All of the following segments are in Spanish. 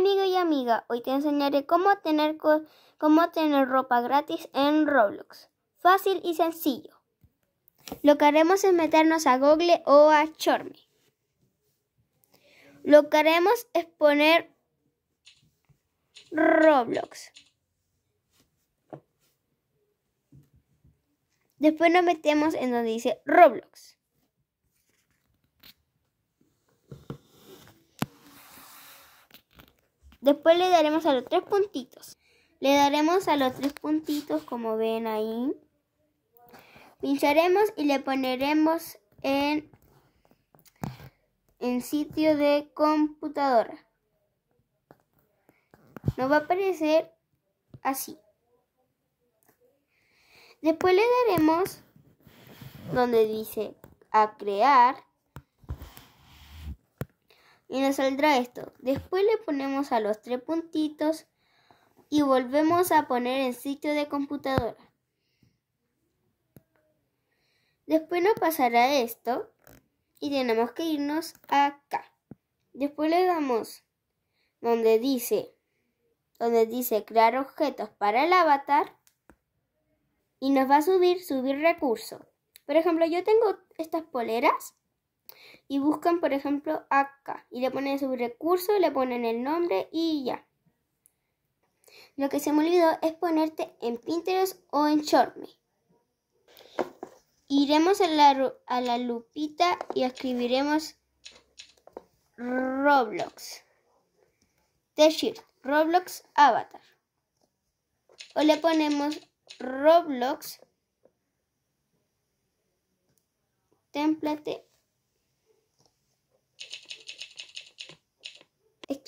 Amigo y amiga, hoy te enseñaré cómo tener, cómo tener ropa gratis en Roblox. Fácil y sencillo. Lo que haremos es meternos a Google o a Chorme. Lo que haremos es poner Roblox. Después nos metemos en donde dice Roblox. Después le daremos a los tres puntitos. Le daremos a los tres puntitos como ven ahí. Pincharemos y le poneremos en, en sitio de computadora. Nos va a aparecer así. Después le daremos donde dice a crear y nos saldrá esto. Después le ponemos a los tres puntitos y volvemos a poner en sitio de computadora. Después nos pasará esto y tenemos que irnos acá. Después le damos donde dice donde dice crear objetos para el avatar y nos va a subir subir recurso. Por ejemplo, yo tengo estas poleras y buscan, por ejemplo, acá y le ponen su recurso, le ponen el nombre y ya. Lo que se me olvidó es ponerte en Pinterest o en Shortme. Iremos a la, a la lupita y escribiremos Roblox. T-shirt, Roblox Avatar. O le ponemos Roblox template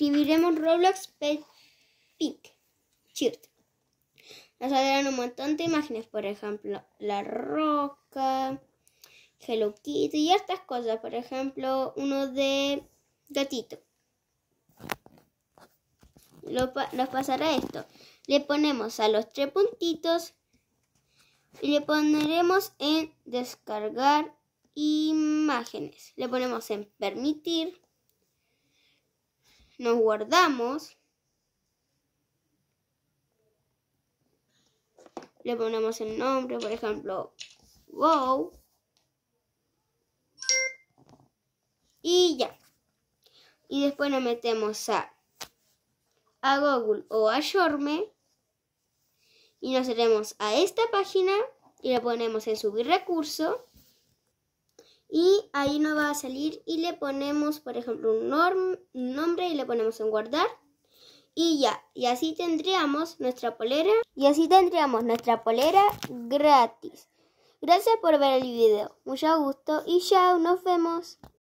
escribiremos Roblox Pink Shirt. Nos saldrán un montón de imágenes, por ejemplo, la roca, Hello Kitty y estas cosas. Por ejemplo, uno de gatito. nos pasará esto. Le ponemos a los tres puntitos y le pondremos en descargar imágenes. Le ponemos en permitir nos guardamos, le ponemos el nombre, por ejemplo, wow, y ya. Y después nos metemos a, a Google o a Shorme. Y nos iremos a esta página y le ponemos en subir recurso y ahí nos va a salir y le ponemos, por ejemplo, un, nombre y le ponemos en guardar. Y ya, y así tendríamos nuestra polera. Y así tendríamos nuestra polera gratis. Gracias por ver el video. Mucho gusto y chao, nos vemos.